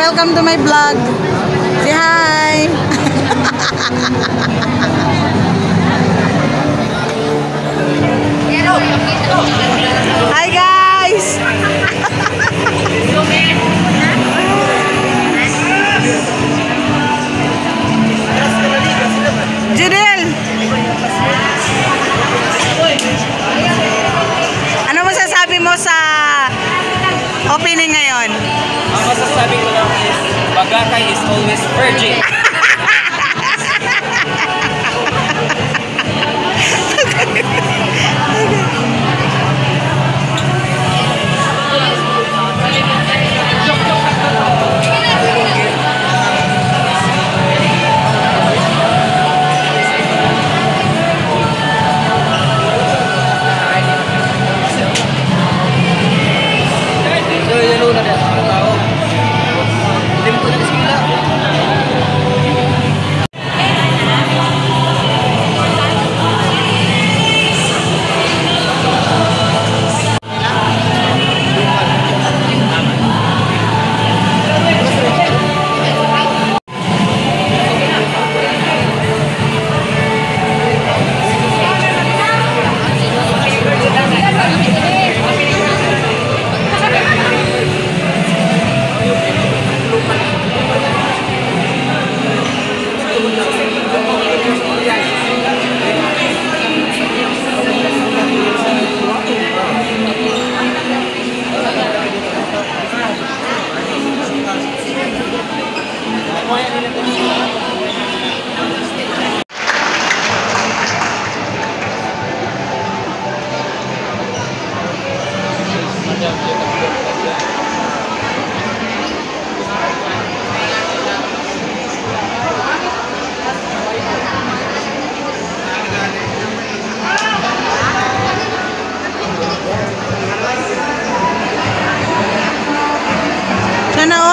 Welcome to my vlog. Say hi. Hi guys. Judel. Ano masasabi mo sa opening Bagakay is always virgin.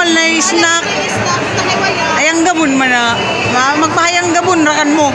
All na snack. Ayang gabon man na. Ma- Magpahayang gabon rakan mo.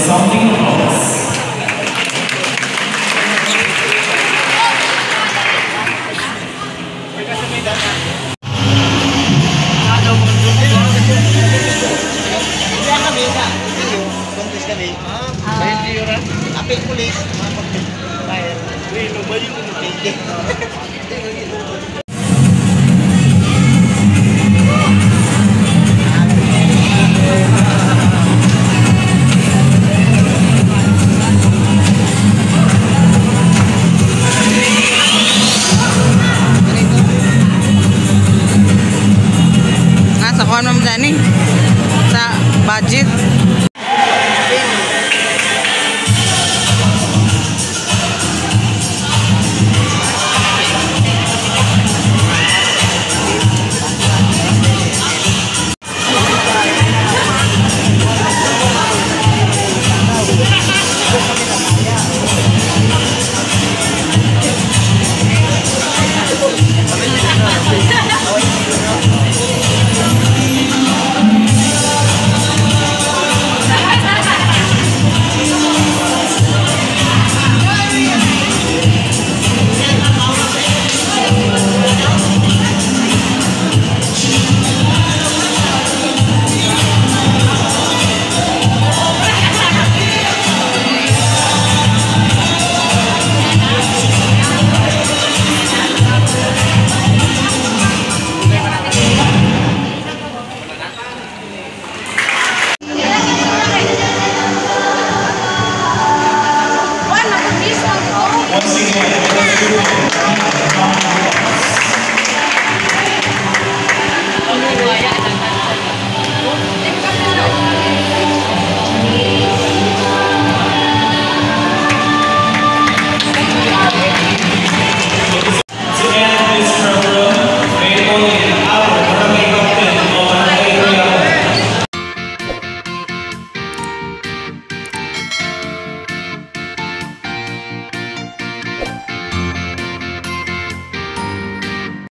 resounding applause. Apil pulis, mga pagpil. Fire. Wait, no ba yun? Hindi.